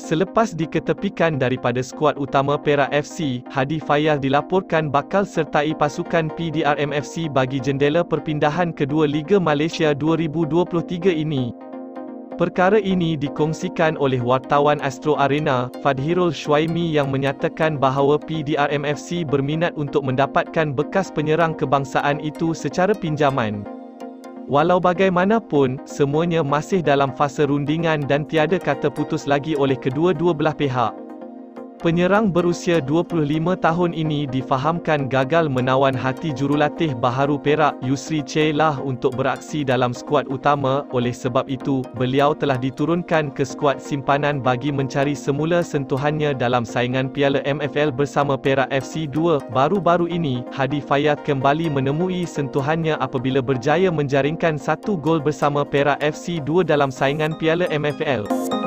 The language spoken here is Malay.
Selepas diketepikan daripada skuad utama Perak FC, Hadi Fayaz dilaporkan bakal sertai pasukan PDRM FC bagi jendela perpindahan kedua Liga Malaysia 2023 ini. Perkara ini dikongsikan oleh wartawan Astro Arena, Fadhirul Shwaimi yang menyatakan bahawa PDRM FC berminat untuk mendapatkan bekas penyerang kebangsaan itu secara pinjaman. Walau bagaimanapun, semuanya masih dalam fasa rundingan dan tiada kata putus lagi oleh kedua-dua belah pihak. Penyerang berusia 25 tahun ini difahamkan gagal menawan hati jurulatih baharu Perak, Yusri Celah untuk beraksi dalam skuad utama, oleh sebab itu, beliau telah diturunkan ke skuad simpanan bagi mencari semula sentuhannya dalam saingan Piala MFL bersama Perak FC 2. Baru-baru ini, Hadi Fayat kembali menemui sentuhannya apabila berjaya menjaringkan satu gol bersama Perak FC 2 dalam saingan Piala MFL.